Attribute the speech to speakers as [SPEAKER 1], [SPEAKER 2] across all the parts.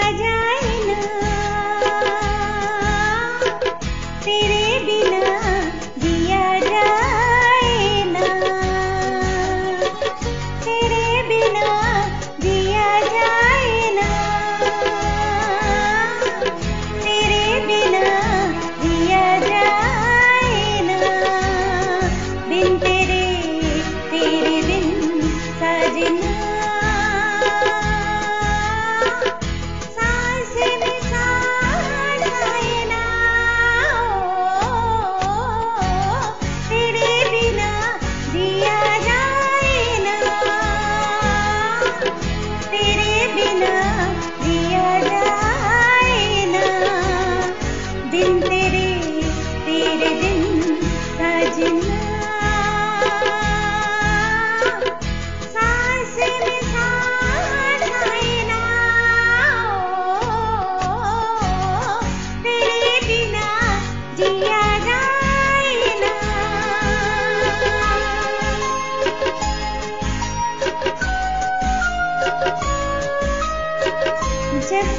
[SPEAKER 1] allá.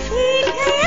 [SPEAKER 1] ठीक है